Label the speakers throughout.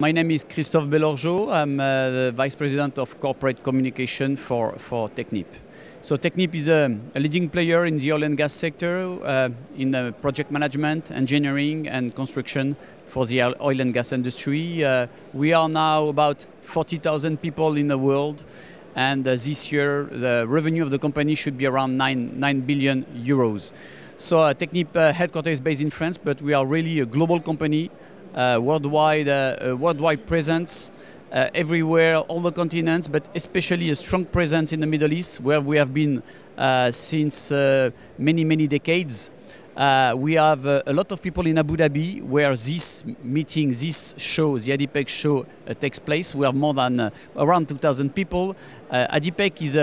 Speaker 1: My name is Christophe Belorgeot. I'm uh, the Vice President of Corporate Communication for, for Technip. So Technip is a, a leading player in the oil and gas sector uh, in uh, project management, engineering and construction for the oil and gas industry. Uh, we are now about 40,000 people in the world and uh, this year the revenue of the company should be around 9, 9 billion euros. So uh, Technip headquarters is based in France, but we are really a global company worldwide, uh, worldwide presence uh, everywhere, all the continents, but especially a strong presence in the Middle East, where we have been since many, many decades. Uh, we have uh, a lot of people in Abu Dhabi where this meeting, this show, the ADIPEC show uh, takes place. We have more than around 2,000 people. ADIPEC is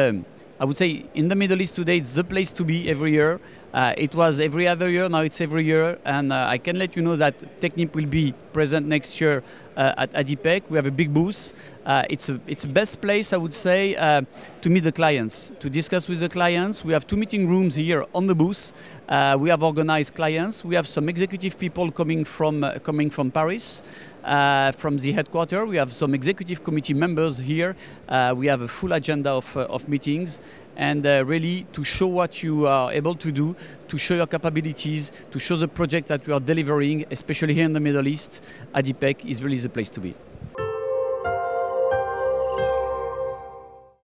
Speaker 1: I would say in the Middle East today, it's the place to be every year. Uh, it was every other year, now it's every year. And uh, I can let you know that Technip will be present next year uh, at ADIPEC. We have a big booth. Uh, it's, a, it's the best place, I would say, uh, to meet the clients, to discuss with the clients. We have two meeting rooms here on the booth. Uh, we have organized clients. We have some executive people coming from, coming from Paris. Uh, from the headquarters. We have some executive committee members here. Uh, we have a full agenda of, uh, of meetings and really to show what you are able to do, to show your capabilities, to show the project that we are delivering, especially here in the Middle East, ADIPEC is really the place to be.